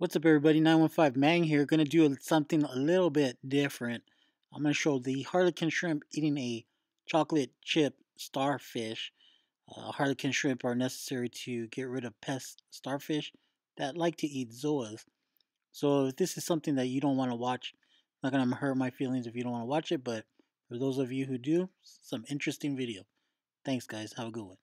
What's up everybody, 915 Mang here, going to do something a little bit different. I'm going to show the harlequin shrimp eating a chocolate chip starfish. Uh, harlequin shrimp are necessary to get rid of pest starfish that like to eat zoas. So if this is something that you don't want to watch, not going to hurt my feelings if you don't want to watch it, but for those of you who do, some interesting video. Thanks guys, have a good one.